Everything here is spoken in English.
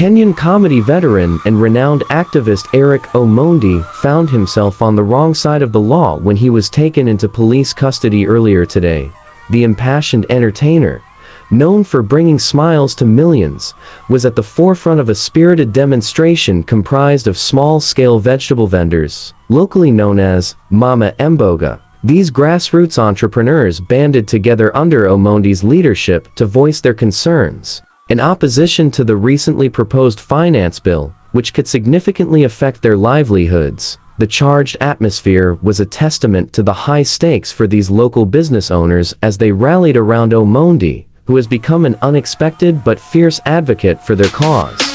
Kenyan comedy veteran and renowned activist Eric Omondi found himself on the wrong side of the law when he was taken into police custody earlier today. The impassioned entertainer, known for bringing smiles to millions, was at the forefront of a spirited demonstration comprised of small-scale vegetable vendors, locally known as Mama Mboga. These grassroots entrepreneurs banded together under Omondi's leadership to voice their concerns, in opposition to the recently proposed finance bill, which could significantly affect their livelihoods. The charged atmosphere was a testament to the high stakes for these local business owners as they rallied around Omondi, who has become an unexpected but fierce advocate for their cause.